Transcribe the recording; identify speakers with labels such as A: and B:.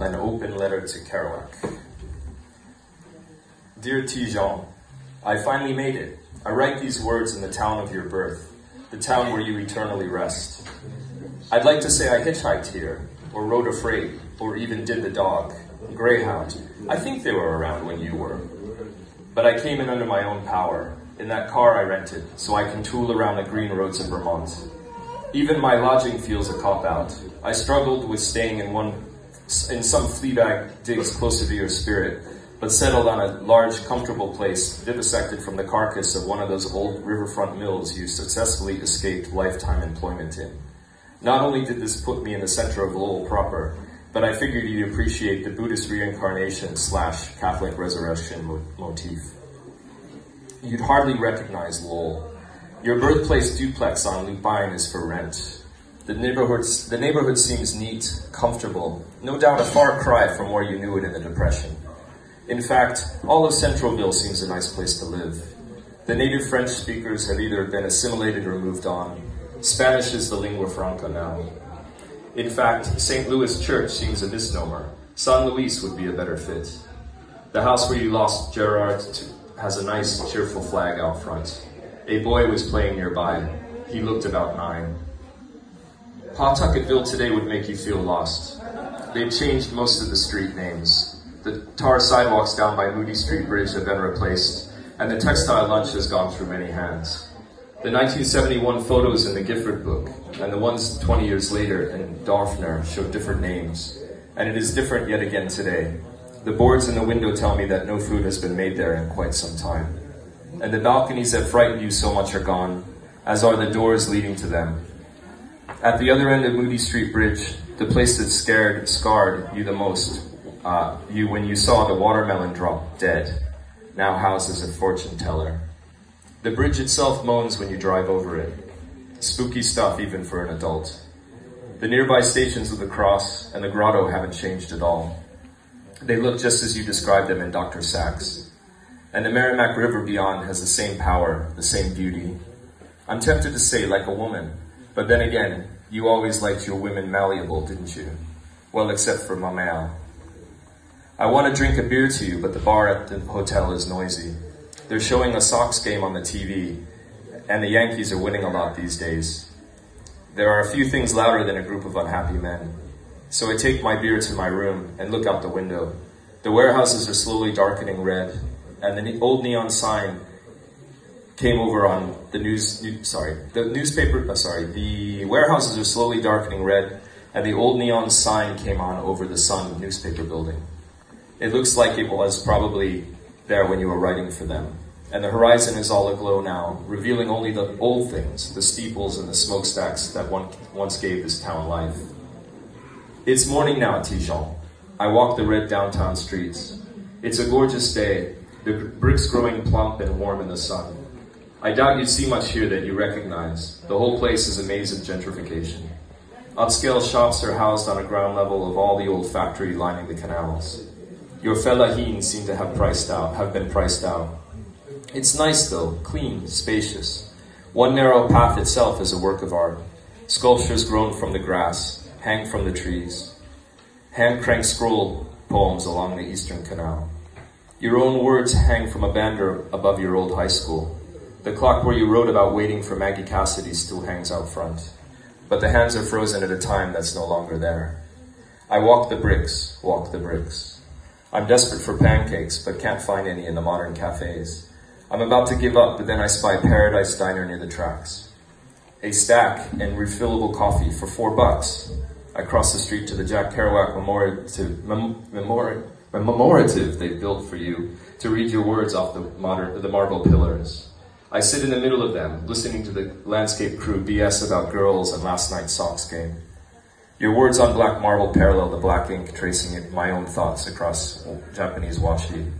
A: an open letter to Kerouac. Dear Ti Jean, I finally made it. I write these words in the town of your birth, the town where you eternally rest. I'd like to say I hitchhiked here, or rode a freight, or even did the dog, Greyhound. I think they were around when you were. But I came in under my own power, in that car I rented, so I can tool around the green roads of Vermont. Even my lodging feels a cop out. I struggled with staying in one, in some Fleabag digs closer to your spirit, but settled on a large, comfortable place vivisected from the carcass of one of those old riverfront mills you successfully escaped lifetime employment in. Not only did this put me in the center of Lowell proper, but I figured you'd appreciate the Buddhist reincarnation slash Catholic resurrection mo- motif. You'd hardly recognize Lowell. Your birthplace duplex on Lupine is for rent. The neighborhood, the neighborhood seems neat, comfortable, no doubt a far cry from where you knew it in the Depression. In fact, all of Centralville seems a nice place to live. The native French speakers have either been assimilated or moved on. Spanish is the lingua franca now. In fact, St. Louis Church seems a misnomer. San Luis would be a better fit. The house where you lost Gerard has a nice, cheerful flag out front. A boy was playing nearby. He looked about nine. Pawtucketville today would make you feel lost. They've changed most of the street names. The tar sidewalks down by Moody Street Bridge have been replaced, and the textile lunch has gone through many hands. The 1971 photos in the Gifford book and the ones 20 years later in Dorfner show different names, and it is different yet again today. The boards in the window tell me that no food has been made there in quite some time. And the balconies that frightened you so much are gone, as are the doors leading to them. At the other end of Moody Street Bridge, the place that scared, scarred you the most, uh, you when you saw the watermelon drop dead, now houses a fortune teller. The bridge itself moans when you drive over it. Spooky stuff even for an adult. The nearby stations of the cross and the grotto haven't changed at all. They look just as you described them in Dr. Sax. And the Merrimack River beyond has the same power, the same beauty. I'm tempted to say like a woman, but then again, you always liked your women malleable, didn't you? Well, except for mère. I want to drink a beer to you, but the bar at the hotel is noisy. They're showing a Sox game on the TV, and the Yankees are winning a lot these days. There are a few things louder than a group of unhappy men. So I take my beer to my room and look out the window. The warehouses are slowly darkening red, and the old neon sign came over on the news. New, sorry, the newspaper. Uh, sorry, the warehouses are slowly darkening red, and the old neon sign came on over the Sun newspaper building. It looks like it was probably there when you were writing for them. And the horizon is all aglow now, revealing only the old things, the steeples and the smokestacks that one, once gave this town life. It's morning now at Ti Jean. I walk the red downtown streets. It's a gorgeous day, the bricks growing plump and warm in the sun. I doubt you'd see much here that you recognize. The whole place is a maze of gentrification. Upscale shops are housed on a ground level of all the old factory lining the canals. Your fellaheen seem to have priced out, have been priced out. It's nice though, clean, spacious. One narrow path itself is a work of art. Sculptures grown from the grass, hang from the trees. Hand cranked scroll poems along the Eastern Canal. Your own words hang from a banner above your old high school. The clock where you wrote about waiting for Maggie Cassidy still hangs out front. But the hands are frozen at a time that's no longer there. I walk the bricks, walk the bricks. I'm desperate for pancakes, but can't find any in the modern cafes. I'm about to give up, but then I spy Paradise Diner near the tracks. A stack and refillable coffee for four bucks. I cross the street to the Jack Kerouac memoriative, mem, memori, memorative they built for you to read your words off the, modern, the marble pillars. I sit in the middle of them, listening to the landscape crew BS about girls and last night's Sox game. Your words on black marble parallel the black ink tracing my own thoughts across Japanese washi.